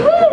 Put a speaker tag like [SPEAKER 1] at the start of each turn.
[SPEAKER 1] Woo!